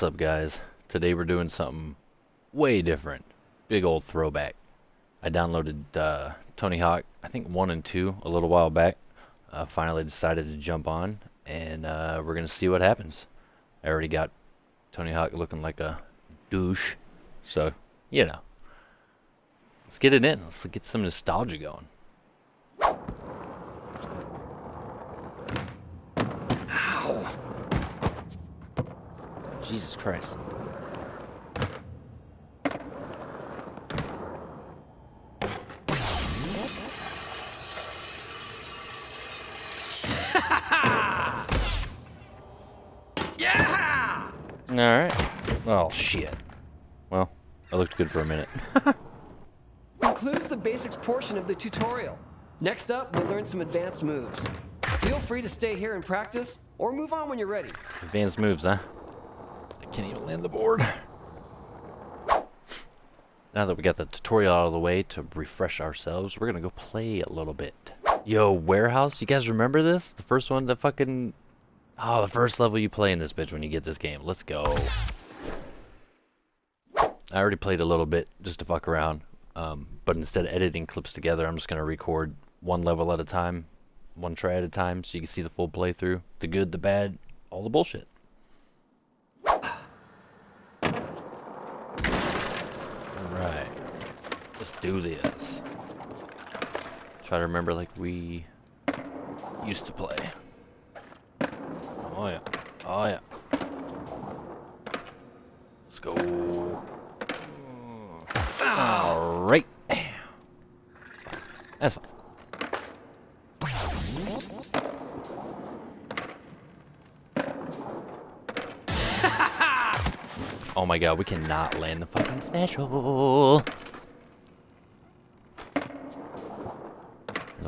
What's up guys? Today we're doing something way different. Big old throwback. I downloaded uh, Tony Hawk, I think 1 and 2 a little while back. Uh, finally decided to jump on and uh, we're going to see what happens. I already got Tony Hawk looking like a douche. So, you know. Let's get it in. Let's get some nostalgia going. Jesus Christ. Yeah! Alright. Oh, shit. Well, I looked good for a minute. Concludes the basics portion of the tutorial. Next up, we'll learn some advanced moves. Feel free to stay here and practice, or move on when you're ready. Advanced moves, huh? Can't even land the board. Now that we got the tutorial out of the way to refresh ourselves, we're gonna go play a little bit. Yo, Warehouse, you guys remember this? The first one, the fucking... Oh, the first level you play in this bitch when you get this game. Let's go. I already played a little bit just to fuck around. Um, but instead of editing clips together, I'm just gonna record one level at a time, one try at a time, so you can see the full playthrough. The good, the bad, all the bullshit. Alright. Let's do this. Try to remember like we used to play. Oh yeah. Oh yeah. Let's go. Alright. That's fine. Oh my god, we cannot land the fucking special.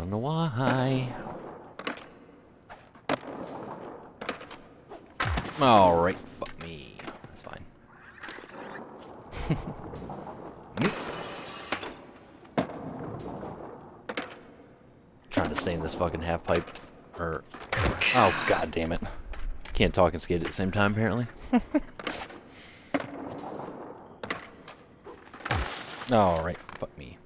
I why. Alright, fuck me. That's fine. Trying to stay in this fucking half pipe. Or. Oh, god damn it. Can't talk and skate at the same time, apparently. Alright, fuck me.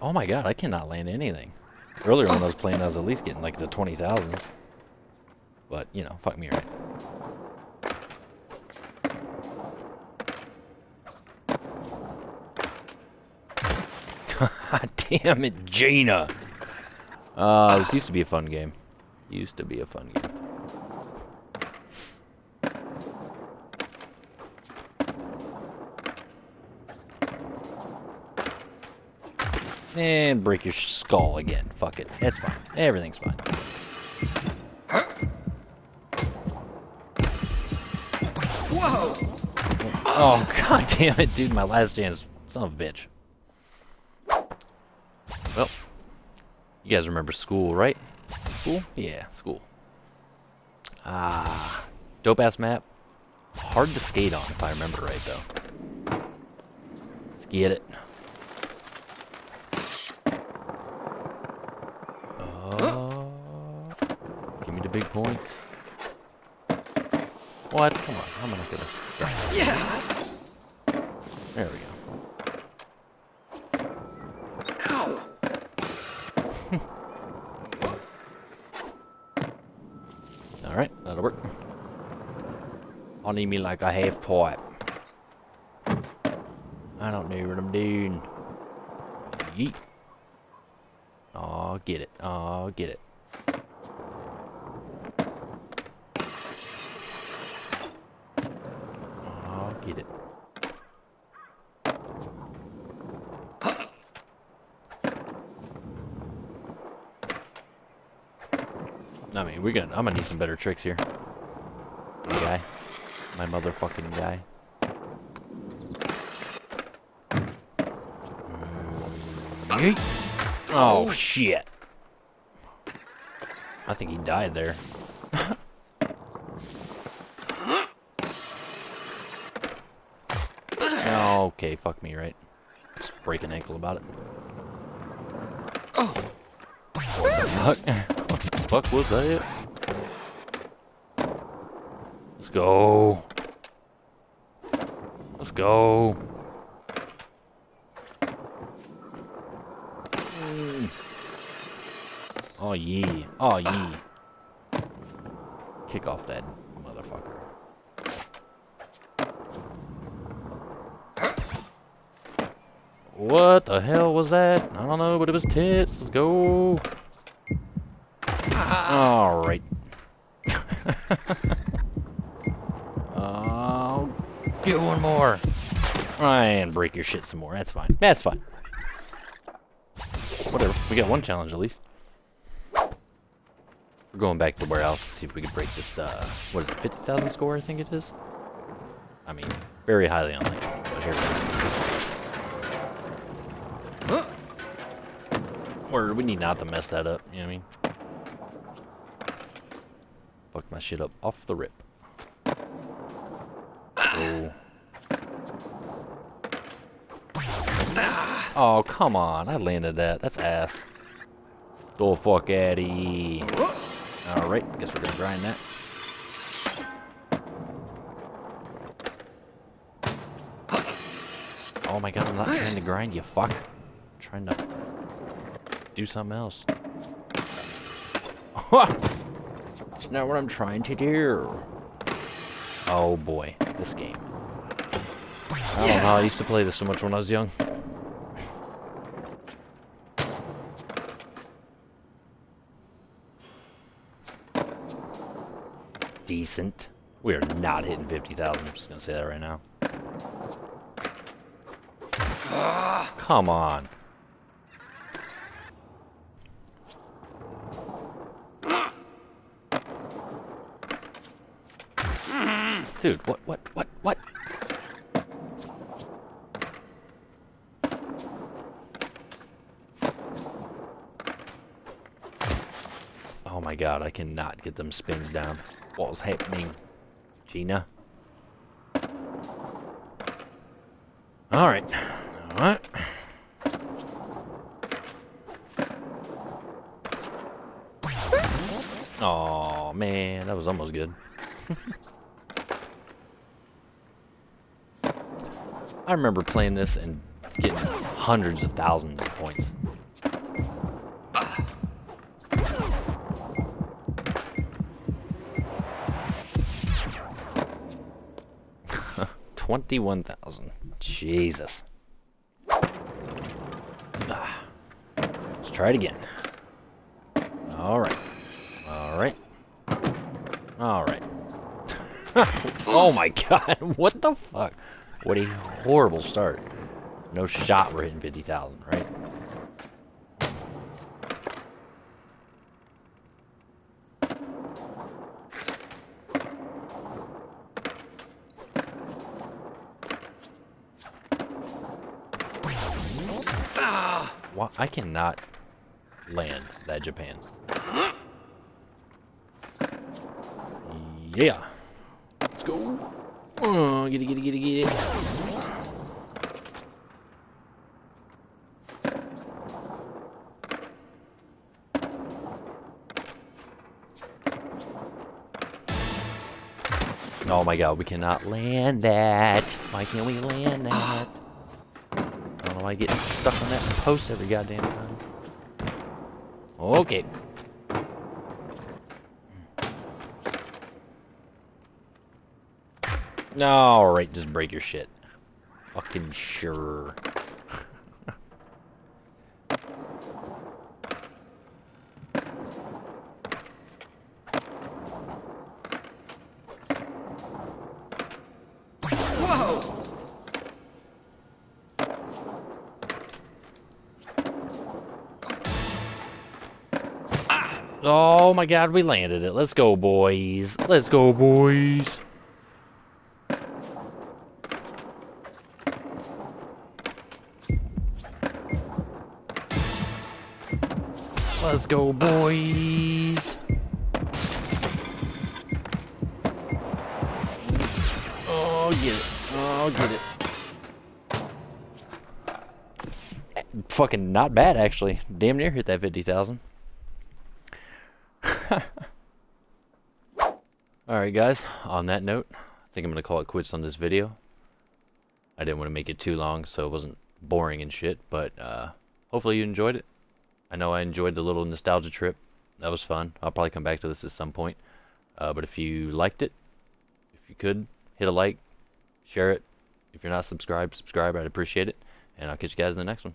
Oh my god, I cannot land anything. Earlier when I was playing, I was at least getting like the 20,000s. But, you know, fuck me right. Damn it, Gina! Uh, this used to be a fun game. Used to be a fun game. And break your skull again. Fuck it. It's fine. Everything's fine. Whoa! Oh, god damn it, dude. My last chance. Son of a bitch. Well, you guys remember school, right? School? Yeah, school. Ah, dope ass map. Hard to skate on, if I remember right, though. Let's get it. Uh, give me the big points. What? Come on, I'm not gonna. Yeah! There we go. Ow! Alright, that'll work. I'll need me like a half pipe. I don't know what I'm doing. Yeet. I'll get it. I'll get it. Get it. I mean, we're gonna. I'm gonna need some better tricks here. Guy, my motherfucking guy. Oh shit! I think he died there. Okay, fuck me, right? Just break an ankle about it. What the fuck? what the fuck was that? Let's go. Let's go. Mm. Oh yeah. Oh yeah. Kick off that motherfucker. What the hell was that? I don't know, but it was tits. Let's go. Alright. oh, get one more. And break your shit some more. That's fine. That's fine. Whatever. We got one challenge at least. We're going back to warehouse to see if we can break this, uh, what is it, 50,000 score, I think it is? I mean, very highly unlikely, but here we go. Or we need not to mess that up, you know what I mean? Fuck my shit up off the rip. Oh. Oh, come on. I landed that. That's ass. Go fuck Alright, guess we're gonna grind that. Oh my god, I'm not trying to grind, you fuck. I'm trying to do something else. It's not what I'm trying to do. Oh boy, this game. I don't know, I used to play this so much when I was young. Decent. We are not hitting 50,000, I'm just gonna say that right now. Come on. Dude, what, what, what, what? Oh my god, I cannot get them spins down. What's happening? Gina? Alright. Alright. Oh man, that was almost good. I remember playing this and getting hundreds of thousands of points. Twenty-one thousand. Jesus. Ah. Let's try it again. All right. All right. All right. oh my god, what the fuck? What a horrible start. No shot we're hitting 50,000, right? Why, I cannot land that Japan. Yeah. Let's go. Oh, get it, get it, get it, get it. Oh my god, we cannot land that. Why can't we land that? I don't know why I get stuck on that post every goddamn time. Okay. Alright, just break your shit. Fucking sure. Oh my god, we landed it. Let's go, boys. Let's go, boys. Let's go, boys. Oh, get it. Oh, get it. fucking not bad actually. Damn near hit that 50,000. Alright guys, on that note, I think I'm going to call it quits on this video. I didn't want to make it too long so it wasn't boring and shit, but uh, hopefully you enjoyed it. I know I enjoyed the little nostalgia trip. That was fun. I'll probably come back to this at some point. Uh, but if you liked it, if you could, hit a like, share it. If you're not subscribed, subscribe. I'd appreciate it. And I'll catch you guys in the next one.